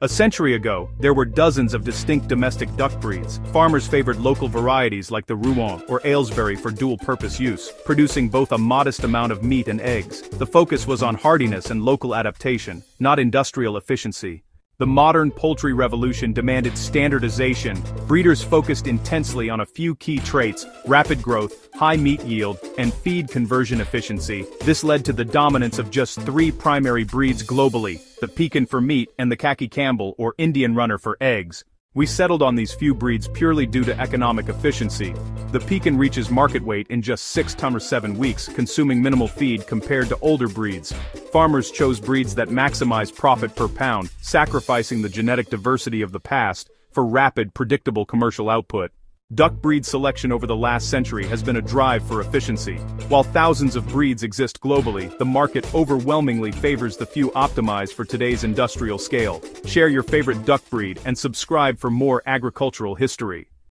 A century ago, there were dozens of distinct domestic duck breeds. Farmers favored local varieties like the Rouen or Aylesbury for dual-purpose use, producing both a modest amount of meat and eggs. The focus was on hardiness and local adaptation, not industrial efficiency. The modern poultry revolution demanded standardization. Breeders focused intensely on a few key traits, rapid growth, high meat yield, and feed conversion efficiency. This led to the dominance of just three primary breeds globally, the Pekin for meat and the Khaki Campbell or Indian Runner for eggs. We settled on these few breeds purely due to economic efficiency. The Pekin reaches market weight in just 6 ton or 7 weeks, consuming minimal feed compared to older breeds. Farmers chose breeds that maximize profit per pound, sacrificing the genetic diversity of the past for rapid, predictable commercial output. Duck breed selection over the last century has been a drive for efficiency. While thousands of breeds exist globally, the market overwhelmingly favors the few optimized for today's industrial scale. Share your favorite duck breed and subscribe for more agricultural history.